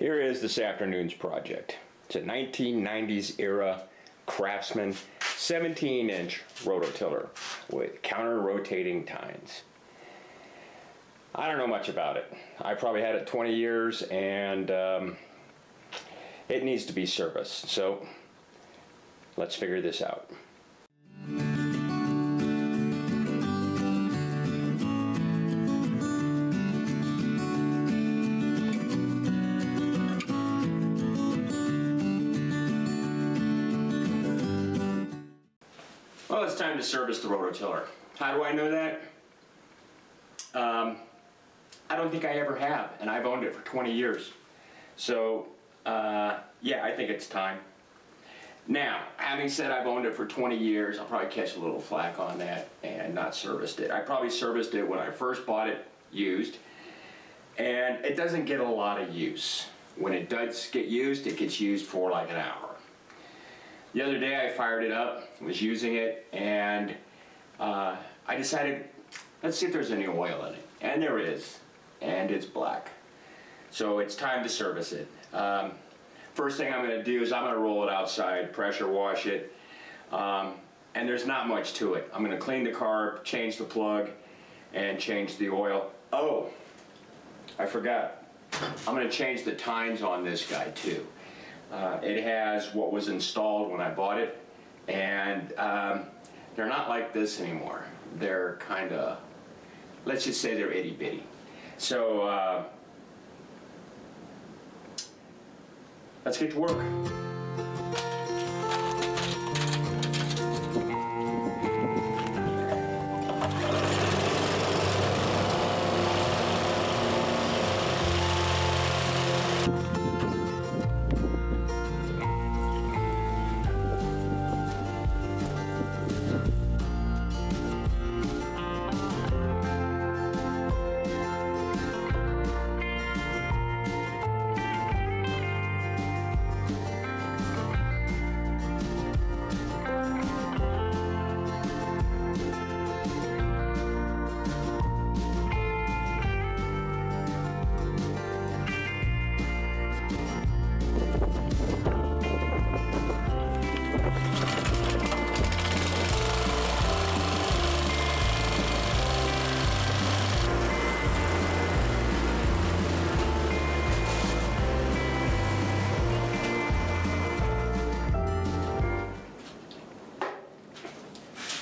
Here is this afternoon's project. It's a 1990s era Craftsman 17 inch rototiller with counter rotating tines. I don't know much about it. I probably had it 20 years and um, it needs to be serviced. So let's figure this out. It's time to service the rototiller. How do I know that? Um, I don't think I ever have, and I've owned it for 20 years. So, uh, yeah, I think it's time. Now, having said I've owned it for 20 years, I'll probably catch a little flack on that and not serviced it. I probably serviced it when I first bought it used, and it doesn't get a lot of use. When it does get used, it gets used for like an hour. The other day I fired it up, was using it, and uh, I decided, let's see if there's any oil in it. And there is, and it's black. So it's time to service it. Um, first thing I'm going to do is I'm going to roll it outside, pressure wash it, um, and there's not much to it. I'm going to clean the carb, change the plug, and change the oil. Oh, I forgot. I'm going to change the tines on this guy too. Uh, it has what was installed when I bought it, and um, they're not like this anymore. They're kind of, let's just say they're itty bitty. So uh, let's get to work.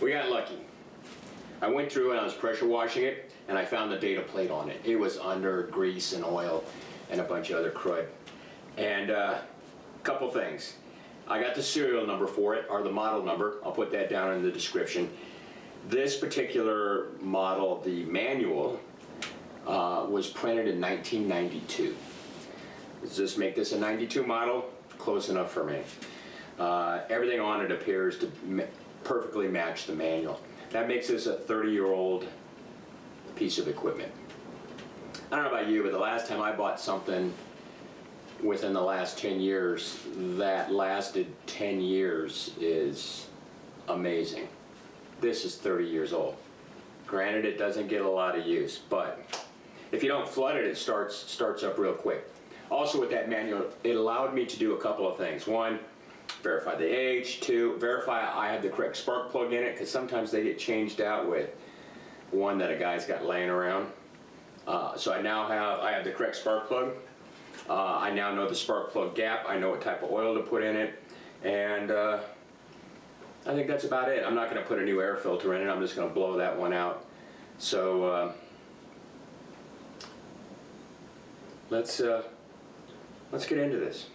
We got lucky. I went through and I was pressure washing it and I found the data plate on it. It was under grease and oil and a bunch of other crud. And a uh, couple things. I got the serial number for it, or the model number. I'll put that down in the description. This particular model, the manual, uh, was printed in 1992. Does this make this a 92 model? Close enough for me. Uh, everything on it appears to perfectly match the manual. That makes this a 30 year old piece of equipment. I don't know about you, but the last time I bought something within the last 10 years that lasted 10 years is amazing. This is 30 years old. Granted, it doesn't get a lot of use, but if you don't flood it, it starts, starts up real quick. Also with that manual, it allowed me to do a couple of things. One, verify the age. Two, verify I have the correct spark plug in it because sometimes they get changed out with one that a guy's got laying around. Uh, so I now have, I have the correct spark plug. Uh, I now know the spark plug gap. I know what type of oil to put in it. And uh, I think that's about it. I'm not going to put a new air filter in it. I'm just going to blow that one out. So uh, let's, uh, let's get into this.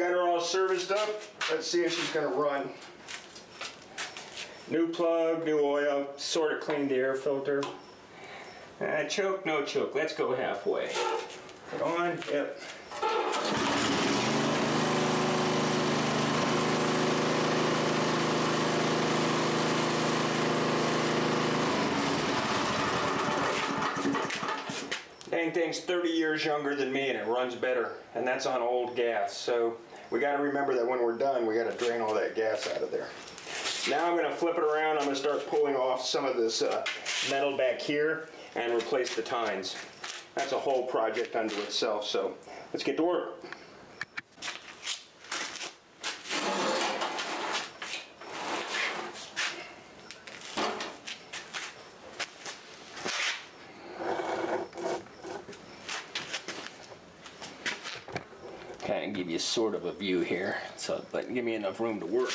Got her all serviced up. Let's see if she's gonna run. New plug, new oil, sort of cleaned the air filter. Uh, choke, no choke. Let's go halfway. Put on, yep. Dang thing's 30 years younger than me and it runs better. And that's on old gas. So we got to remember that when we're done, we got to drain all that gas out of there. Now I'm going to flip it around. I'm going to start pulling off some of this uh, metal back here and replace the tines. That's a whole project unto itself. So let's get to work. kind of give you sort of a view here, so but give me enough room to work.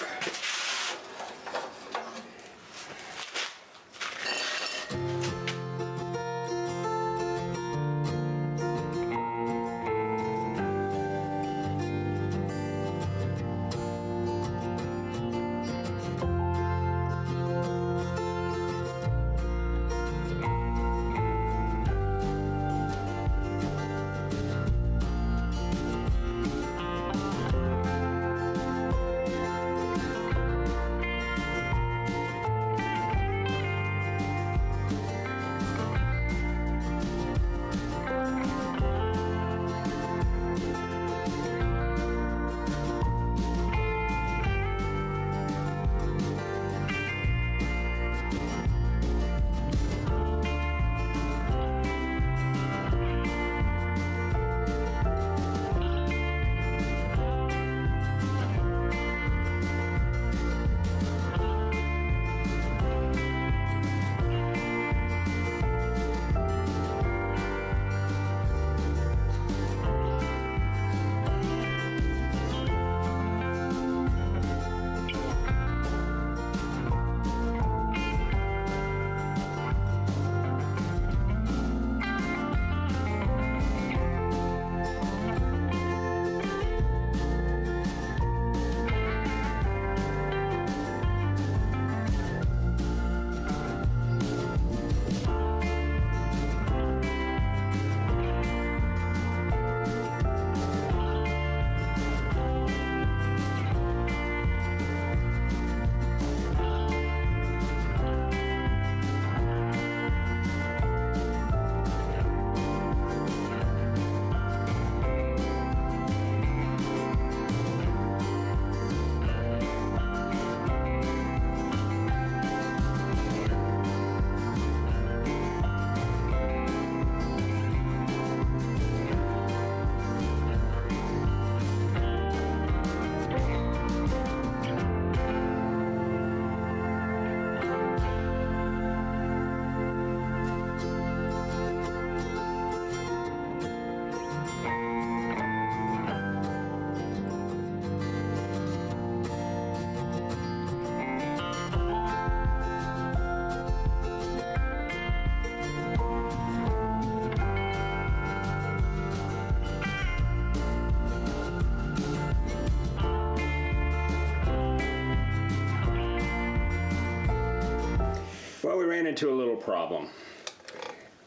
Into a little problem.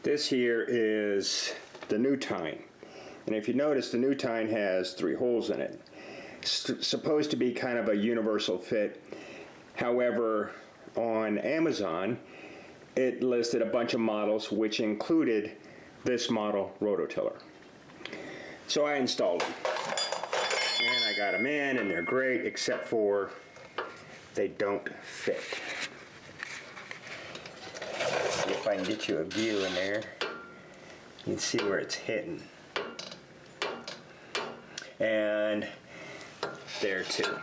This here is the new tine. And if you notice, the new tine has three holes in it. Supposed to be kind of a universal fit. However, on Amazon, it listed a bunch of models which included this model rototiller. So I installed them. And I got them in and they're great except for they don't fit. See if I can get you a view in there. You can see where it's hitting. And there too.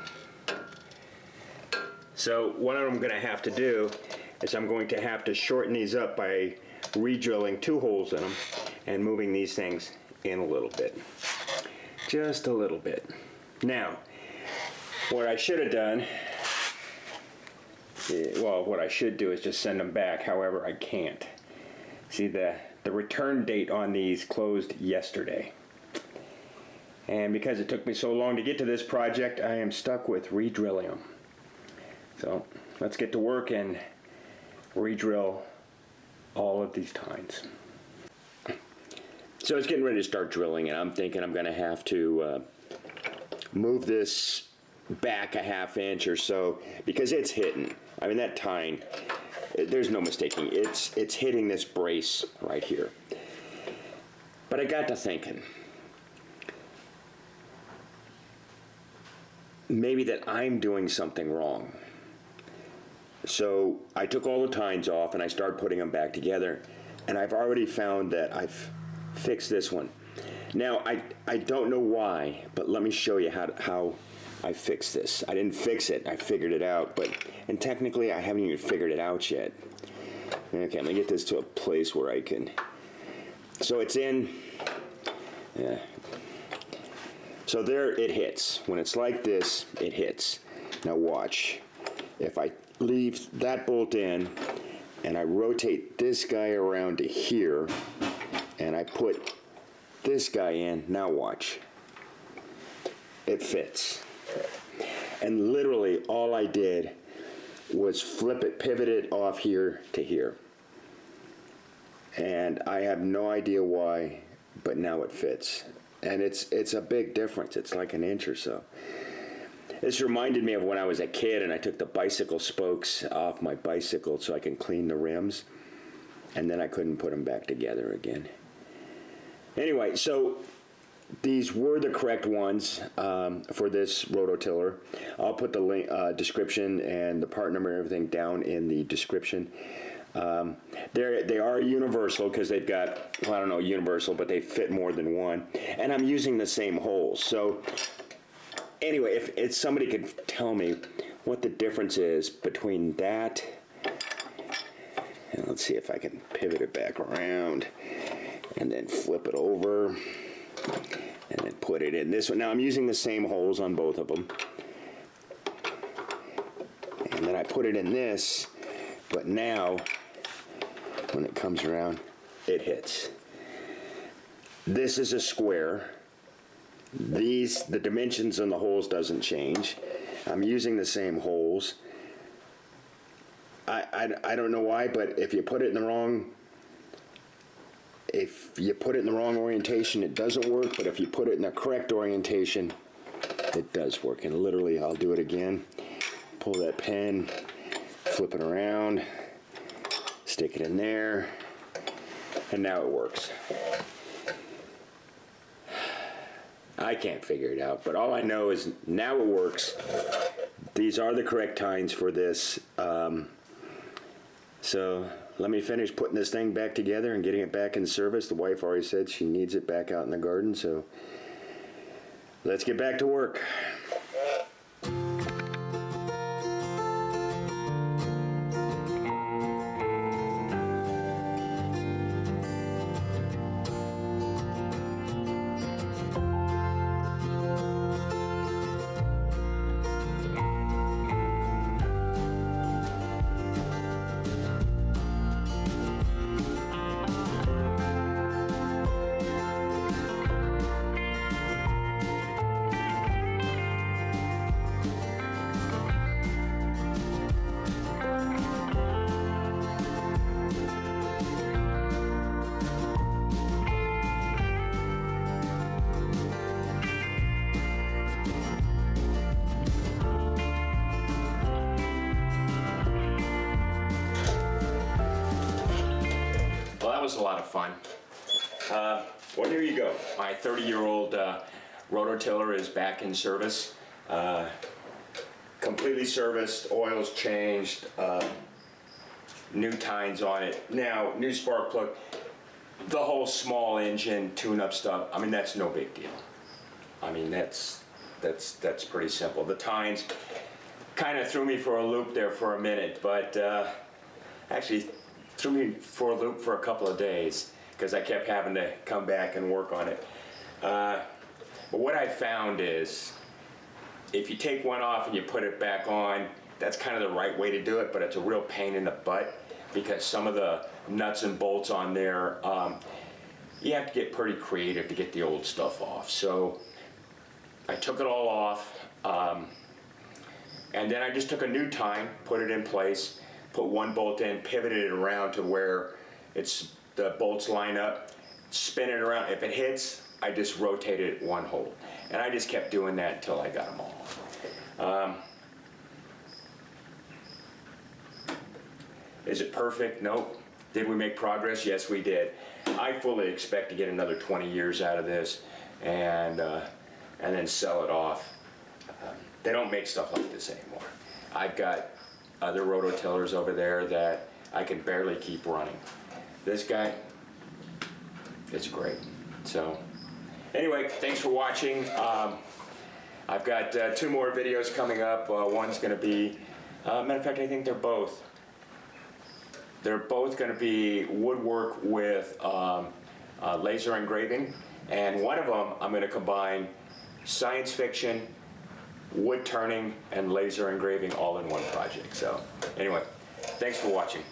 So what I'm going to have to do is I'm going to have to shorten these up by re-drilling two holes in them and moving these things in a little bit. Just a little bit. Now, what I should have done well, what I should do is just send them back. However, I can't. See, the, the return date on these closed yesterday. And because it took me so long to get to this project, I am stuck with re-drilling them. So let's get to work and re-drill all of these tines. So it's getting ready to start drilling and I'm thinking I'm gonna have to uh, move this back a half inch or so because it's hitting. I mean that tine, there's no mistaking, it's, it's hitting this brace right here. But I got to thinking, maybe that I'm doing something wrong. So I took all the tines off and I started putting them back together. And I've already found that I've fixed this one. Now, I, I don't know why, but let me show you how, how I fixed this. I didn't fix it, I figured it out, but, and technically I haven't even figured it out yet. Okay, let me get this to a place where I can, so it's in, yeah. So there it hits. When it's like this, it hits. Now watch. If I leave that bolt in and I rotate this guy around to here and I put this guy in, now watch. It fits. And literally all I did was flip it, pivot it off here to here. And I have no idea why, but now it fits. And it's it's a big difference. It's like an inch or so. This reminded me of when I was a kid and I took the bicycle spokes off my bicycle so I can clean the rims. And then I couldn't put them back together again. Anyway, so these were the correct ones um, for this rototiller. I'll put the link, uh, description and the part number and everything down in the description. Um, they're, they are universal because they've got, well, I don't know, universal, but they fit more than one. And I'm using the same holes. So anyway, if, if somebody could tell me what the difference is between that, and let's see if I can pivot it back around and then flip it over and then put it in this one. Now I'm using the same holes on both of them. And then I put it in this, but now when it comes around, it hits. This is a square. These, the dimensions on the holes doesn't change. I'm using the same holes. I, I, I don't know why, but if you put it in the wrong if you put it in the wrong orientation, it doesn't work, but if you put it in the correct orientation, it does work. And literally, I'll do it again. Pull that pen, flip it around, stick it in there, and now it works. I can't figure it out, but all I know is now it works. These are the correct tines for this. Um, so let me finish putting this thing back together and getting it back in service. The wife already said she needs it back out in the garden, so let's get back to work. Was a lot of fun. Uh, well, here you go. My 30-year-old uh, rototiller is back in service. Uh, completely serviced, oil's changed, uh, new tines on it. Now, new spark plug, the whole small engine tune-up stuff, I mean, that's no big deal. I mean, that's, that's, that's pretty simple. The tines kind of threw me for a loop there for a minute, but uh, actually threw me for a loop for a couple of days because I kept having to come back and work on it. Uh, but what I found is if you take one off and you put it back on, that's kind of the right way to do it, but it's a real pain in the butt because some of the nuts and bolts on there, um, you have to get pretty creative to get the old stuff off. So I took it all off. Um, and then I just took a new tine, put it in place, put one bolt in, pivoted it around to where it's the bolts line up, spin it around. If it hits, I just rotated it one hole. And I just kept doing that until I got them all. Um, is it perfect? Nope. Did we make progress? Yes, we did. I fully expect to get another 20 years out of this and, uh, and then sell it off. Um, they don't make stuff like this anymore. I've got other rototillers over there that I can barely keep running. This guy, it's great. So, anyway, thanks for watching. Um, I've got uh, two more videos coming up. Uh, one's going to be, uh, matter of fact, I think they're both. They're both going to be woodwork with um, uh, laser engraving, and one of them I'm going to combine science fiction, wood turning, and laser engraving all in one project. So, anyway, thanks for watching.